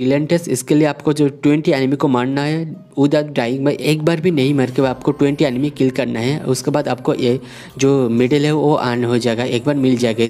रिलेंटेस इसके लिए आपको जो ट्वेंटी एनिमी को मारना है विदाउट डाइंग में एक बार भी नहीं मर के आपको ट्वेंटी एनिमी किल करना है, उसके बाद आपको ये जो मिडिल है, वो आन हो जाएगा, एक बार मिल जाएगा।